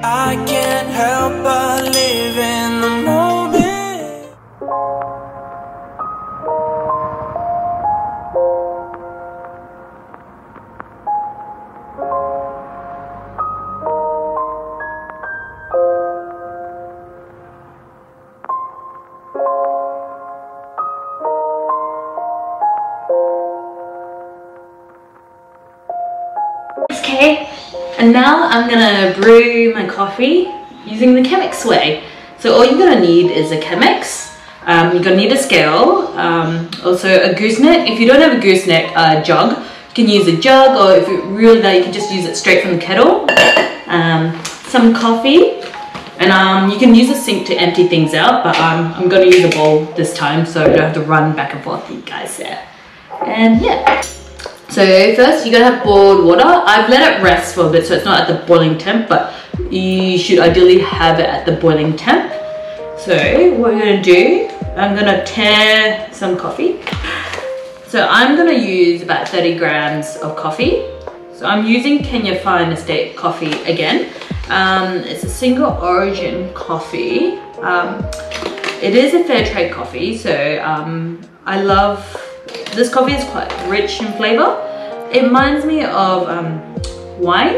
I can't help but live in the moment. Okay, and now I'm gonna brew my coffee using the Chemex way. So all you're gonna need is a Chemex. Um, you're gonna need a scale, um, also a gooseneck. If you don't have a gooseneck uh, jug, you can use a jug, or if you really like, you can just use it straight from the kettle. Um, some coffee, and um, you can use a sink to empty things out, but um, I'm gonna use a bowl this time, so I don't have to run back and forth, you guys there. And yeah. So first you're gonna have boiled water. I've let it rest for a bit so it's not at the boiling temp, but you should ideally have it at the boiling temp. So what we're gonna do, I'm gonna tare some coffee. So I'm gonna use about 30 grams of coffee. So I'm using Kenya Fine Estate coffee again. Um, it's a single origin coffee. Um, it is a fair trade coffee, so um, I love this coffee is quite rich in flavor. It reminds me of um, wine.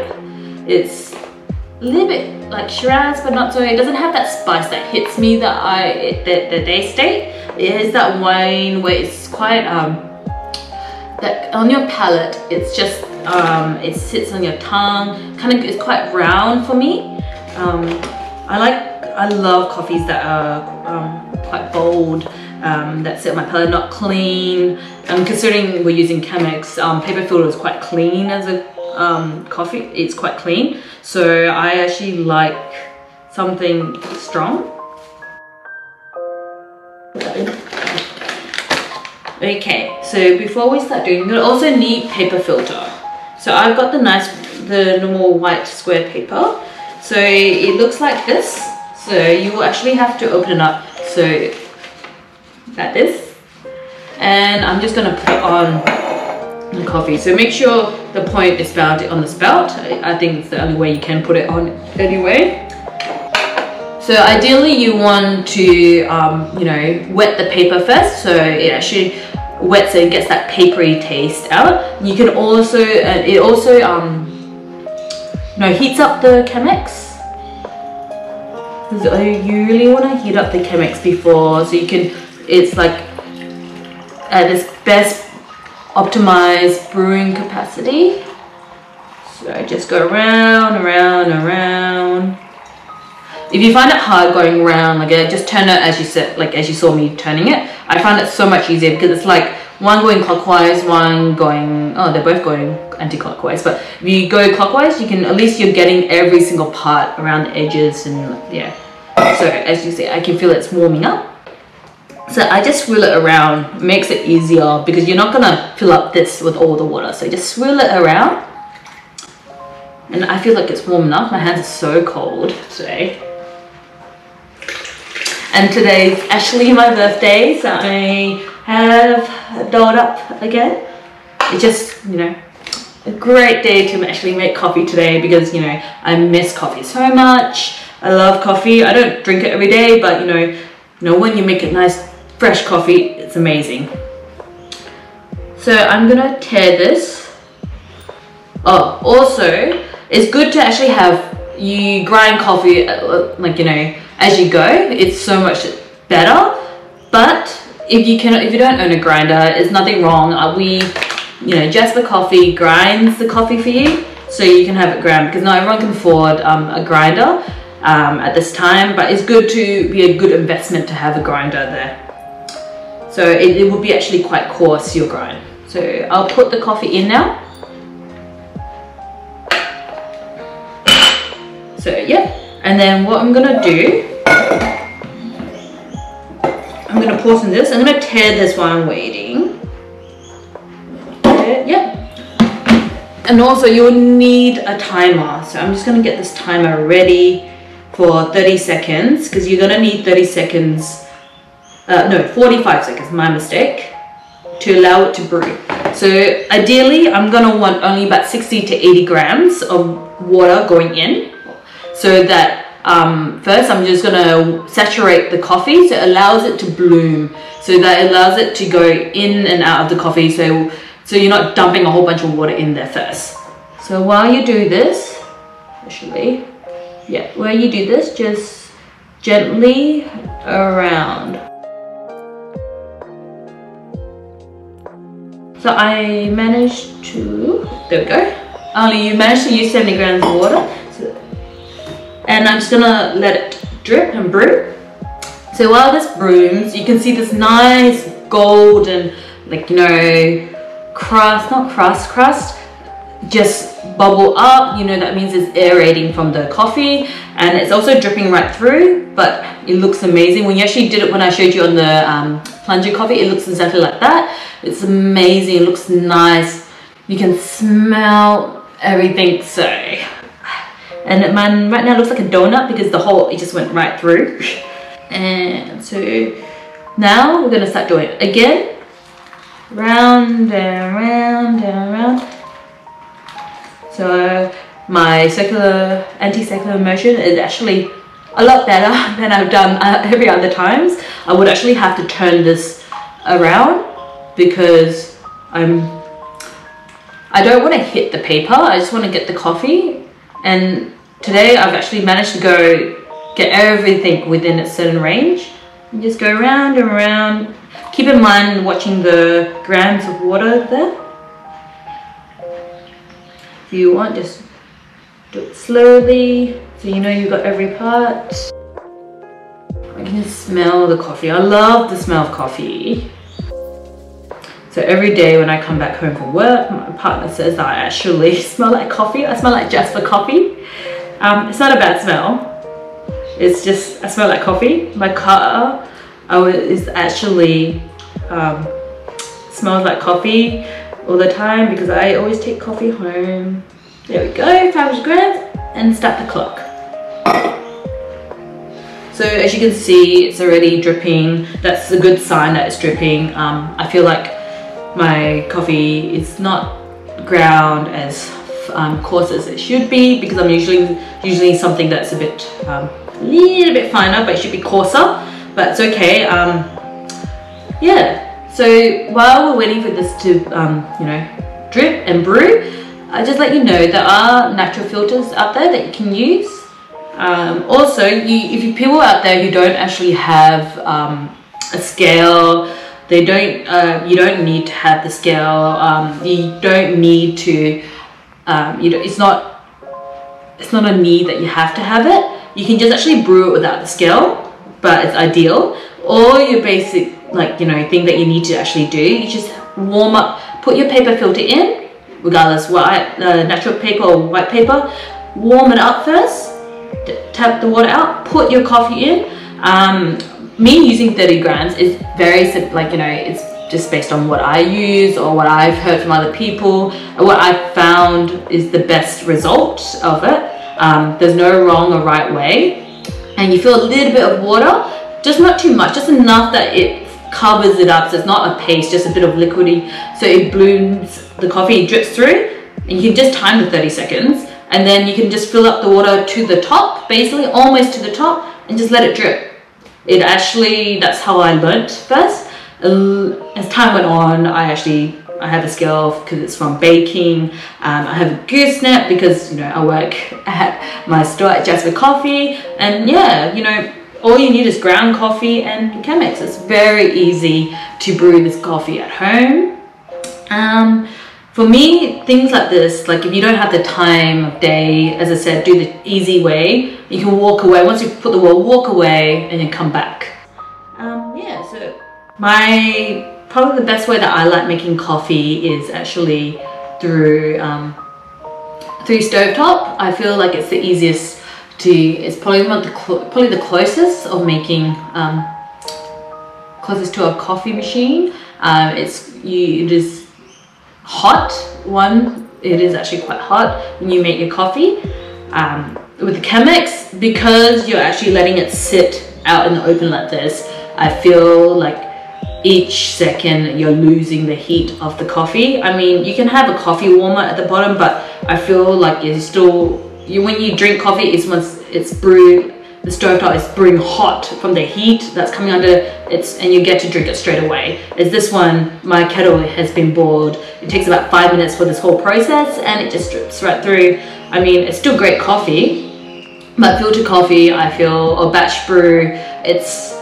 It's a little bit like Shiraz, but not so. It doesn't have that spice that hits me that I it, that, that they state. It is that wine where it's quite um that on your palate. It's just um it sits on your tongue. Kind of it's quite round for me. Um, I like I love coffees that are um, quite bold um, that on my palate, not clean. Um, considering we're using Chemex, um, paper filter is quite clean as a um, coffee. It's quite clean. So I actually like something strong. Okay, so before we start doing, gonna also need paper filter. So I've got the nice, the normal white square paper. So it looks like this. So you will actually have to open it up. So like this. And I'm just gonna put on the coffee. So make sure the point is found on the spout. I think it's the only way you can put it on anyway. So ideally you want to, um, you know, wet the paper first. So it actually wets it and gets that papery taste out. You can also, uh, it also, um, you know, heats up the Chemex. So you really want to heat up the Chemex before, so you can, it's like at its best optimized brewing capacity. So I just go around, around, around. If you find it hard going around like I just turn it as you said, like as you saw me turning it. I find it so much easier because it's like one going clockwise, one going, oh, they're both going anti-clockwise. But if you go clockwise, you can, at least you're getting every single part around the edges and yeah. So as you see, I can feel it's warming up. So I just swirl it around, makes it easier because you're not gonna fill up this with all the water. So just swirl it around. And I feel like it's warm enough. My hands are so cold today. And today's actually my birthday, so I have dolled up again. It's just, you know, a great day to actually make coffee today because, you know, I miss coffee so much. I love coffee. I don't drink it every day, but you know, you know, when you make it nice, fresh coffee, it's amazing. So I'm gonna tare this. Oh, also, it's good to actually have you grind coffee uh, like you know as you go. It's so much better. But if you can, if you don't own a grinder, there's nothing wrong. Uh, we, you know, Jasper Coffee grinds the coffee for you, so you can have it ground because not everyone can afford um, a grinder um, at this time. But it's good to be a good investment to have a grinder there. So it, it would be actually quite coarse your grind. So I'll put the coffee in now. So yeah, and then what I'm gonna do, I'm gonna pause on this. I'm gonna tare this while I'm waiting. Okay, yeah. And also you'll need a timer. So I'm just gonna get this timer ready for 30 seconds because you're gonna need 30 seconds, uh, no, 45 seconds, my mistake, to allow it to brew. So ideally, I'm gonna want only about 60 to 80 grams of water going in. so that um, first I'm just gonna saturate the coffee so it allows it to bloom so that allows it to go in and out of the coffee so so you're not dumping a whole bunch of water in there first so while you do this actually yeah while you do this just gently around so I managed to there we go. Only you managed to use 70 grams of water. So, and I'm just gonna let it drip and brew. So while this brooms you can see this nice golden like you know crust not crust crust just bubble up you know that means it's aerating from the coffee and it's also dripping right through but it looks amazing. When you actually did it when I showed you on the um, plunger coffee it looks exactly like that. It's amazing it looks nice. You can smell everything so. And mine right now looks like a donut because the whole it just went right through. And so now we're gonna start doing it again. Round and round and round so my circular, anti-circular motion is actually a lot better than I've done uh, every other times. I would actually have to turn this around because I'm, I don't want to hit the paper. I just want to get the coffee. And today I've actually managed to go get everything within a certain range. And just go around and around. Keep in mind watching the grams of water there. You want, just do it slowly so you know you got every part. I can smell the coffee. I love the smell of coffee. So every day when I come back home from work, my partner says that I actually smell like coffee. I smell like Jasper coffee. Um, it's not a bad smell. It's just, I smell like coffee. My car is actually um, smells like coffee all the time because I always take coffee home. There we go, 500 grams and start the clock. So as you can see, it's already dripping. That's a good sign that it's dripping. Um, I feel like my coffee is not ground as um, coarse as it should be because I'm usually usually something that's a bit um, a little bit finer but it should be coarser but it's okay um, yeah so while we're waiting for this to, um, you know, drip and brew, I just let you know there are natural filters out there that you can use. Um, also, you, if you people out there who don't actually have um, a scale, they don't, uh, you don't need to have the scale. Um, you don't need to, um, you know, it's not, it's not a need that you have to have it. You can just actually brew it without the scale, but it's ideal. Or your basic like you know thing that you need to actually do. You just warm up put your paper filter in regardless white uh, natural paper or white paper. Warm it up first tap the water out put your coffee in. Um, me using 30 grams is very like you know it's just based on what I use or what I've heard from other people. What I've found is the best result of it. Um, there's no wrong or right way. And you feel a little bit of water just not too much just enough that it covers it up so it's not a paste just a bit of liquidy so it blooms the coffee drips through and you can just time the 30 seconds and then you can just fill up the water to the top basically almost to the top and just let it drip it actually that's how I learnt first as time went on I actually I have a scale because it's from baking. Um, I have a gooseneck because you know I work at my store at Jasper Coffee, and yeah, you know all you need is ground coffee and Chemex. It's very easy to brew this coffee at home. Um, for me, things like this, like if you don't have the time of day, as I said, do the easy way. You can walk away. Once you put the wall, walk away and then come back. Um, yeah, so my, probably the best way that I like making coffee is actually through, um, through stovetop. I feel like it's the easiest to it's probably one the probably the closest of making um, closest to a coffee machine. Um, it's you it is hot. One it is actually quite hot when you make your coffee. Um, with the Chemex because you're actually letting it sit out in the open like this I feel like each second you're losing the heat of the coffee. I mean you can have a coffee warmer at the bottom but I feel like it's still you when you drink coffee it's once it's brewed the stovetop is brewing hot from the heat that's coming under it's and you get to drink it straight away. Is this one my kettle has been boiled. It takes about five minutes for this whole process and it just drips right through. I mean it's still great coffee but filter coffee i feel or batch brew it's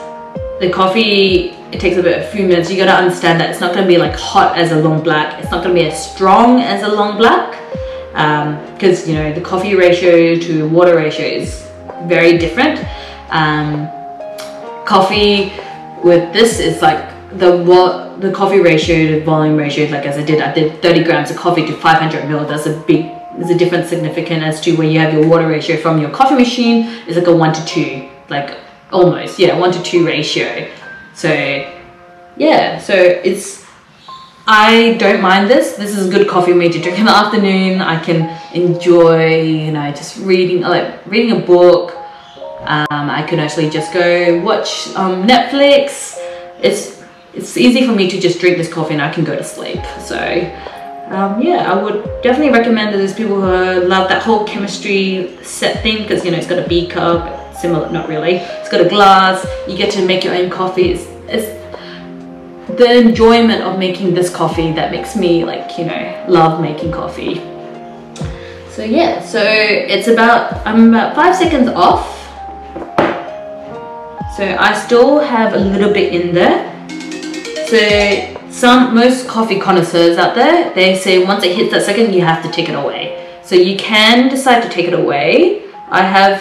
the coffee it takes a bit a few minutes. You got to understand that it's not to be like hot as a long black. It's not to be as strong as a long black because um, you know the coffee ratio to water ratio is very different. Um, coffee with this is like the what the coffee ratio to volume ratio like as I did I did 30 grams of coffee to 500 ml that's a big there's a difference significant as to when you have your water ratio from your coffee machine. Is like a one to two like almost yeah one to two ratio. So yeah so it's I don't mind this. This is a good coffee for me to drink in the afternoon. I can enjoy, you know, just reading, like reading a book. Um, I can actually just go watch um, Netflix. It's it's easy for me to just drink this coffee and I can go to sleep. So um, yeah, I would definitely recommend that there's people who love that whole chemistry set thing because you know it's got a B cup, similar, not really. It's got a glass. You get to make your own coffee. It's the enjoyment of making this coffee that makes me like, you know, love making coffee. So yeah, so it's about, I'm about five seconds off. So I still have a little bit in there. So some, most coffee connoisseurs out there, they say once it hits that second, you have to take it away. So you can decide to take it away. I have,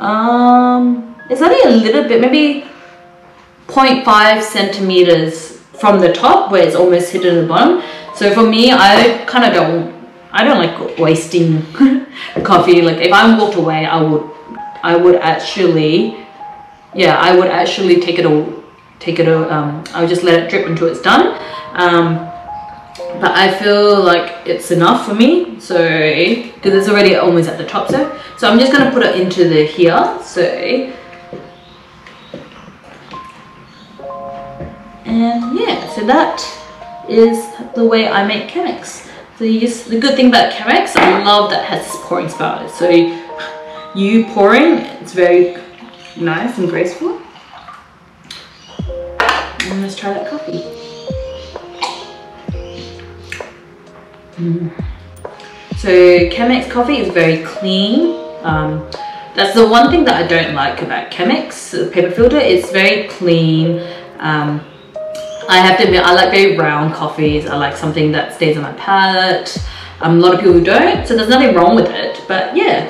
um, it's only a little bit, maybe 0.5 centimeters from the top where it's almost hidden at the bottom. So for me, I kind of don't, I don't like wasting coffee. Like if I walked away, I would, I would actually, yeah, I would actually take it all, take it, um, I would just let it drip until it's done. Um, but I feel like it's enough for me. So, because it's already almost at the top. So, so I'm just going to put it into the here. So And yeah, so that is the way I make Chemex. Just, the good thing about Chemex, I love that it has pouring spout. So you pouring, it's very nice and graceful. And let's try that coffee. Mm. So Chemex coffee is very clean. Um, that's the one thing that I don't like about Chemex, the paper filter. It's very clean. Um, I have to admit, I like very round coffees. I like something that stays on my palate. Um, a lot of people don't, so there's nothing wrong with it. But yeah,